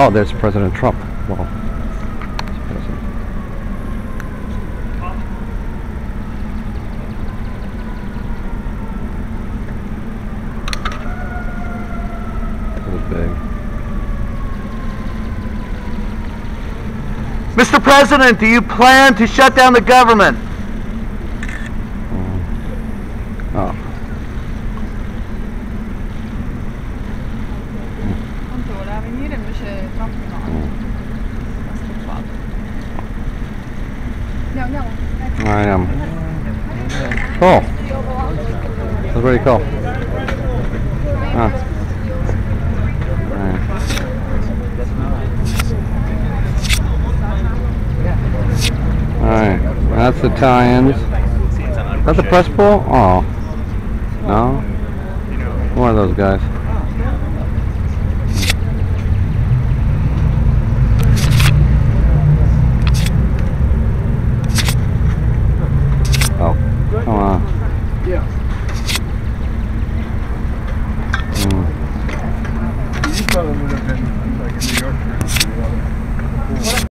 Oh, there's President Trump. Big. Mr. President, do you plan to shut down the government? Oh. Tanto voleva venire invece Trump no. Ha stoppato. Andiamo, andiamo. I am. Cool. That's pretty cool. Huh. Alright, that's Italians. Is that the press pool? Oh. No? One of those guys. Mm. You